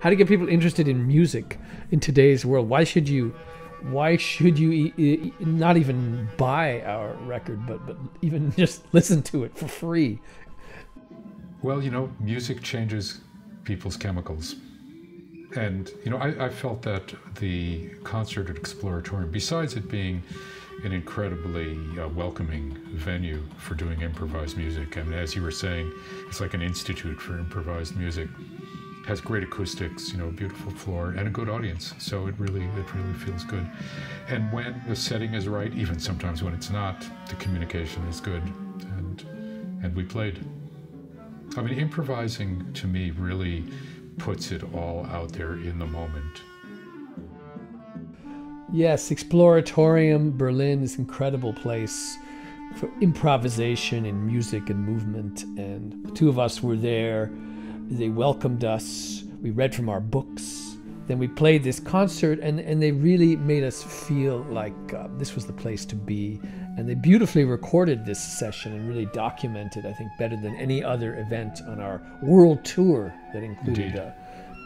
How to get people interested in music in today's world? Why should you? Why should you not even buy our record, but but even just listen to it for free? Well, you know, music changes people's chemicals. And, you know, I, I felt that the concert at Exploratorium, besides it being an incredibly uh, welcoming venue for doing improvised music, and as you were saying, it's like an institute for improvised music, has great acoustics, you know, beautiful floor, and a good audience. So it really, it really feels good. And when the setting is right, even sometimes when it's not, the communication is good, and and we played. I mean, improvising to me really puts it all out there in the moment. Yes, Exploratorium Berlin is an incredible place for improvisation in music and movement. And the two of us were there. They welcomed us. We read from our books. Then we played this concert, and, and they really made us feel like uh, this was the place to be. And they beautifully recorded this session and really documented, I think, better than any other event on our world tour that included uh,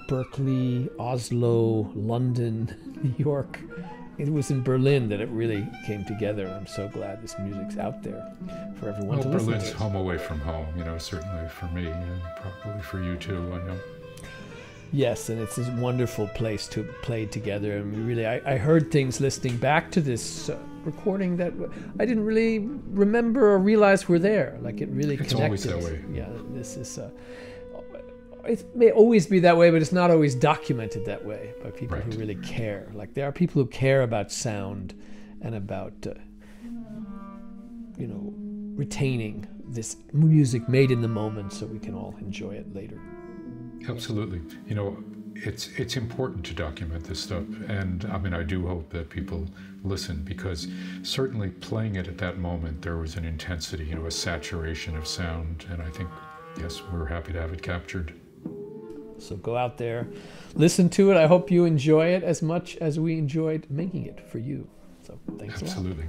Berkeley, Oslo, London, New York. It was in Berlin that it really came together. And I'm so glad this music's out there for everyone Well, to listen Berlin's to. home away from home, you know, certainly for me, and probably for you too, I know. Yes, and it's this wonderful place to play together. And we really, I, I heard things listening back to this uh, recording that I didn't really remember or realize were there. Like it really It's connected. always that way. Yeah, this is. Uh, it may always be that way, but it's not always documented that way by people Right. who really care. Like there are people who care about sound and about, uh, you know, retaining this music made in the moment so we can all enjoy it later. Absolutely. You know, it's it's important to document this stuff, and I mean, I do hope that people listen because certainly playing it at that moment, there was an intensity, you know, a saturation of sound, and I think, yes, we're happy to have it captured. So go out there, listen to it. I hope you enjoy it as much as we enjoyed making it for you. So thanks a lot. Absolutely.